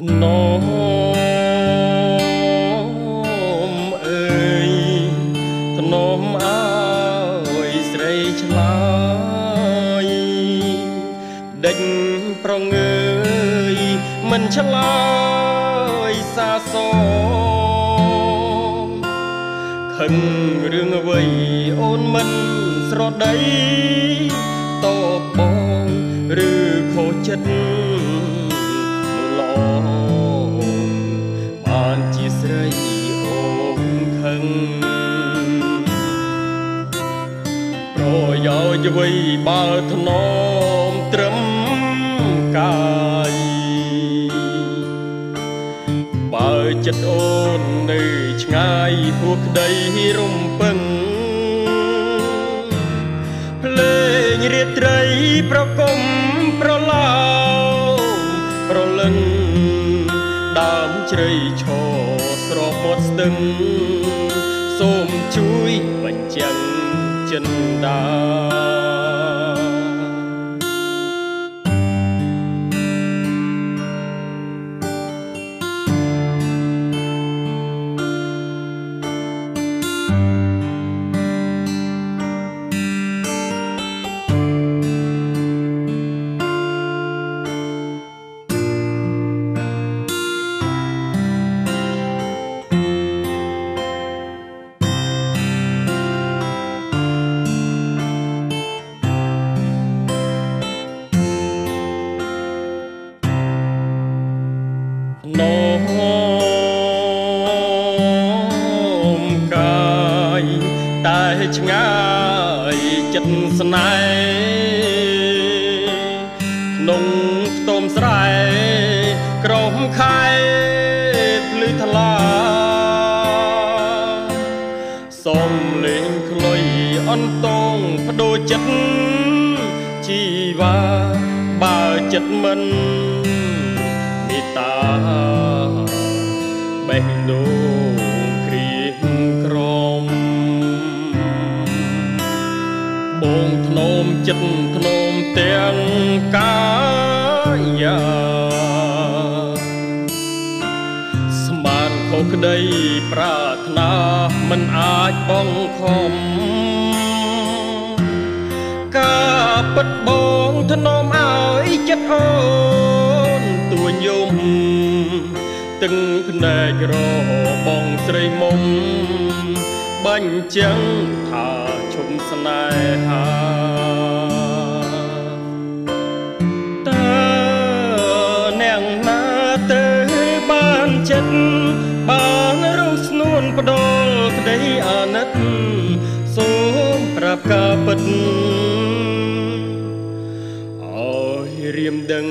នោមអើយតនោមអើយស្រីឆ្លើយដេញប្រងើយមិនឆ្លើយសាសូមខឹងរឿងអ្វីអូនមិនស្រដីតបបងឬខុសចិត្ត ប្រយោជន៍អ្វីបើធ្នមត្រឹមកាយបើចិត្តអូននៅឆ្ងាយហួក្តីរំពឹងភ្លេងរាត្រីប្រគំប្រឡោមប្រលឹងដើមជ្រៃឈរស្រពាត់ស្ទឹងសូមជួយបញ្ចាំង ចិន ឆ្ងាយចិត្តស្នេហ៍ក្នុងខ្ទមស្រែក្រមខែភ្លឺថ្លាសូមលេងខ្លុយអន្តងបដូរចិត្តជីវ៉ាបើចិត្តមិនមេត្តាបេះដូង ទាំងកាយាស្មានខុសក្តីប្រាថ្នាមិនអាចបងខំការពិតបងធ្នមឲ្យចិត្តអូនទួញយំទឹងភ្នែករបងស្រីមុំបាញ់ចឹងថាឈុំស្នេហា ក្តីអាណិតសូមប្រាប់ការពិតឲ្យរៀមដឹង